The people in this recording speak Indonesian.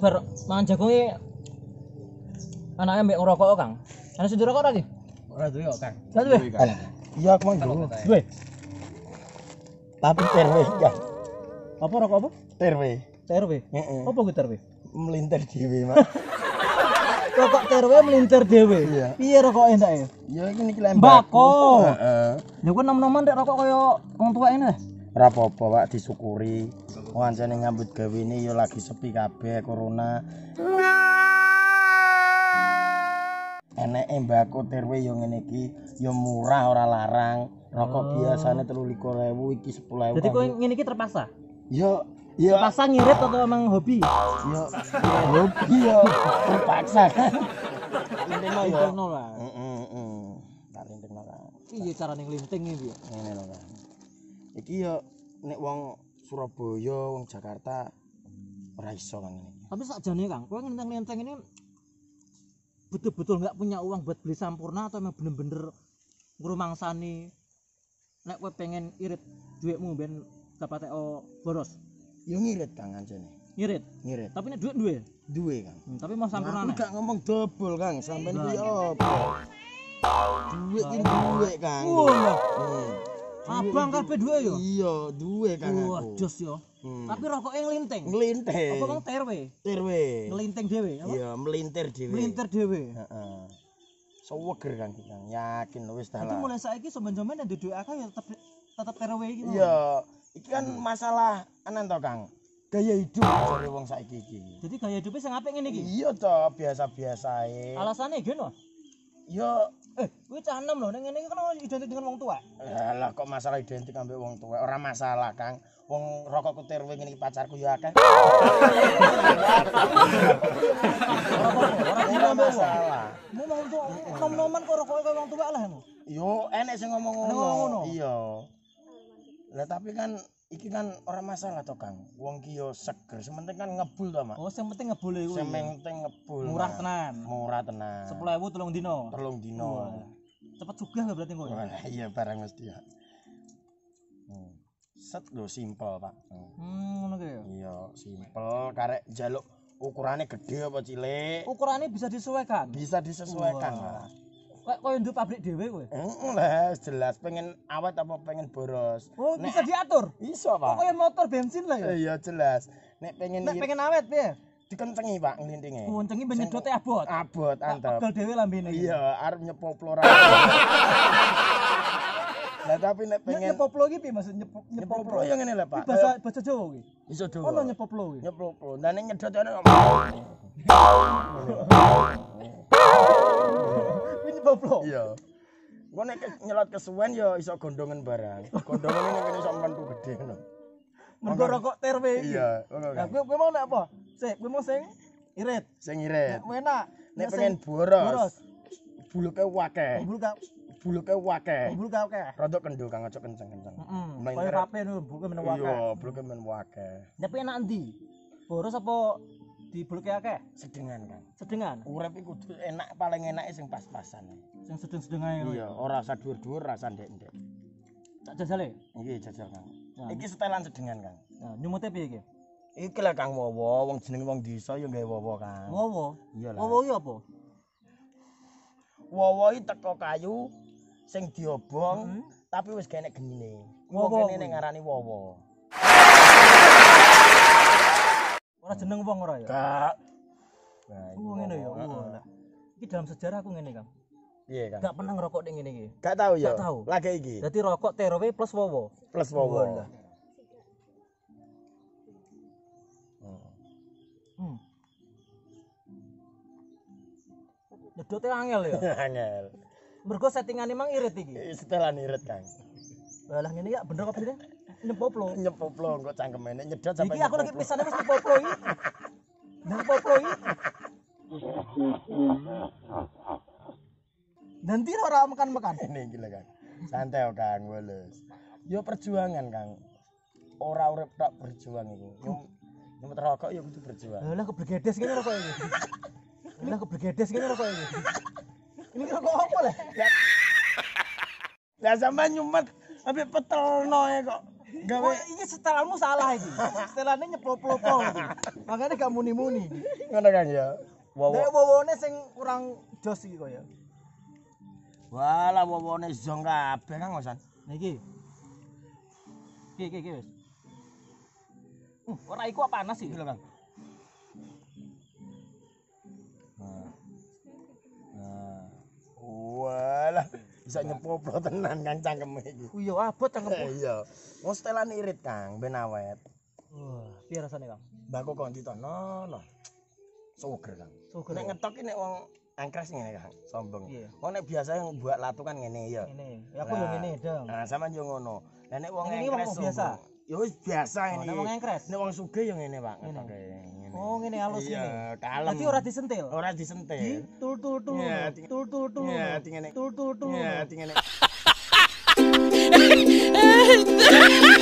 Ini bar mangan jagonge anaknya mbek ngerokok Kang. Ana sing ngerokok lagi? Ora duwe kok, Kang. Lah duwe. Iya aku mau dulu. Duwe. Tapi terwe ya. Apa rokok apa? Terwe. TRW. Heeh. Apa ku TRW? Melintir dhewe, Mak. Rokok TRW melintir dhewe. Iya. Piye rokok enake? Ya iki niki lembak. Mbako. Heeh. Ya ku nom-noman rek rokok kaya wong tuwa ini. Ora apa-apa, Pak, disyukuri. Wong anjene nyambut gawe ini ya lagi sepi kabeh corona. Eneke mbako terwe ya ngene iki ya murah ora larang. Rokok biasane 23.000 iki 10.000. Jadi kok ngene iki terpaksa? Ya ya Terpaksa ngirit atau emang hobi? ya ya hobi ya terpaksa kan. Intinya ya. Intinya lah. Heeh heeh. Tak lintingno kan. Piye carane nglinting iki piye? Ngene lho kan. Iki ya nek wong Surabaya, wong Jakarta ora iso kan ngene. Tapi sakjane Kang, kowe ngenteng-ngenteng ini betul-betul nggak punya uang buat beli sampurna atau emang bener-bener ngrumangsani nek kowe pengen irit duitmu ben dapat o boros Ya ngirit Kang anjene. ngirit Ngirit. tapi nek duit duwe Duwe Kang. Hmm, tapi mau sampurna Aku gak ngomong double Kang, sampean iki apa? Duwe iki duwe Kang. Ngono. Hmm. Abang kabeh duwe yo Iya, duwe wah aku. jos yo Hmm. tapi rokoknya ngelinting Nglintir. apa bang terwe Terwe. ngelinting dhewe apa Iya, melintir dhewe. melintir dhewe Heeh. Seweger Kang iki, Kang. Yakin wis dah jadi lah. mulai saiki sampeyan yang duwe akeh ya tetep tetep terwe iki. Iya, iki kan masalah anan to, Kang. Gaya hidup dari wong saiki iki. jadi gaya hidupnya sing apik ngene iki Iya toh, biasa-biasa ae. alasannya gini Ya, Eh, kuwi cah enom lho, ning ngene iki kan ono identik dengan wong tua. lah kok masalah identik ambek wong tua. Ora masalah, Kang. Wong rokokku terwe ngene iki pacarku ya akeh. Ora masalah. Mau mau tuh nom-noman kok rokoke kaya wong tua lah. Yo, enek sing ngomong ngono. Iya. Lah tapi kan iki kan ora masalah to, Kang. Wong ki yo seger, sementing kan ngebul to, Mak. Oh, sing penting ngebule kuwi. Sing penting ngebul. Murah tenan. Murah tenan. 10.000 telung dino. Telung dino. Wah. Cepet sugih lho berarti kowe. Wah, iya barang mesti ya. Hmm. Set lho simpel, Pak. Hmm. Hmm, ngono ki ya. Iya, simpel karek jaluk ukurannya gede apa cilik. Ukurannya bisa disesuaikan. Bisa disesuaikan. Pak. Kayak koyo nduk pabrik dhewe kowe. Heeh lah, jelas pengen awet apa pengen boros. Oh, Nek- bisa diatur. Iso, Kok Pak. koyo motor bensin lah ya. Iya, jelas. Nek pengen Nek pengen awet piye? dikencengi, Pak, nglintinge. Kuncengi ben nyedote abot. Abot, antep. Pegel dhewe lambene. Iya, arep nyepoplo ra. Lah tapi nek pengen Nyepoplo iki piye maksud nyepop nyepoplo ya ngene lho, Pak. bahasa bahasa Jawa kuwi. Iso do. Ono nyepoplo kuwi. nyepoplo. Lah nek nyedot ana Nyepoplo. Iya. Engko nek nyelot kesuwen ya iso gondongan barang. Gondongan ini kene iso mentu gede ngono. Mergo rokok terwe iki. Iya, ngono kan. kowe kowe mau nek apa? Sik, kowe mau sing irit. Sing irit. Nek enak. Nek pengen boros, boros. buluke wakeh. Bulu ka Buluke wakeh. bulu ka oke. Rada kendo Kang aja kenceng-kenceng. Heeh. Main Kaya rape ngono bulu men akeh. Iya, buluke men wakeh. Tapi enak endi? Boros apa di bulu akeh? Sedengan kan. Sedengan. Urip iku kudu enak paling enake sing pas-pasan. Sing sedeng-sedeng ae. Iya, ora usah dhuwur-dhuwur, ora usah ndek-ndek. Tak jajale. Iki jajal Kang. Nah. Iki setelan sedengan Kang. Nah, nyumute piye iki? Iki lah Kang Wowo, wong jenenge wong desa ya gawe Wowo Kang. Wowo. Iya lah. Wowo iki apa? Wowo iki teko kayu sing diobong Hmm. tapi wis kene genine. Wowo kene ngarani Wowo. Ora jeneng wong ora ya? Gak. Nah, Oh ngene ya. Oh, lah. Iki dalam sejarah aku ngene, Kang. Iya Kang. Gak pernah ngerokok ning ngene iki. Gak tahu ya. Gak tahu. Lagi iki. Dadi rokok TRW plus wowo. Plus Wowo. Walah. Hmm. Hmm. Nyedote angel ya. Angel. Mergo settingane mang irit iki. Setelan irit Kang. Lah ngene ya bener kok bener. Nyepoplo. Nyepoplo engko cangkemene nyedot sampai Iki aku lagi pisane wis nyepoplo iki. Nyepoplo iki. Nanti ora makan-makan. Ini gila Kang. Santai Kang, wales. Yo perjuangan Kang. Ora urip tok berjuang iku. Nyumut rokok ya kudu berjuang. Lah kebergedes ngene rokok iki. Lah kebergedes ngene rokok iki. Ini rokok apa lah? Lah sampe nyumet sampe petelno ya kok. Gawe Oh, ini setelanmu salah iki. Setelannya nyeplo-plopo iki. Makanya gak muni-muni ngono kan ya. Wow. Nek wowone sing kurang jos iki kaya. Walah wowone zong kabeh Kang Osan. Niki. Iki iki iki wis. Uh, ora iku apa panas iki lho, Kang. Nah. Nah. Walah, bisa nyepoplo tenan Kang cangkeme iki. Ku yo abot cangkem. Iya. Mau setelan irit Kang, ben awet. Wah, piye rasane, Kang? Mbako kok ditono no. Suger Kang. Suger. Nek ngetok iki nek wong angkres ngene Kang, sombong. Iya. Wong nek biasa yang buat latu kan ngene ya. Ini, ya aku yo Nah. ngene, Dong. Nah, sama yo ngono. Lah nek wong ini wong angkres biasa? Ya wis biasa Oh, ngene. nek wong engkres. Nek wong sugih yo ngene, Pak. Ngene. Ngene. Oh, ngene halus Iya, ngene. kalem. Berarti ora disentil. ora Di disentil. tul tul tul. Iya, di- Tul tul tul. Iya, di ngene. Tul tul tul. Iya, di ngene.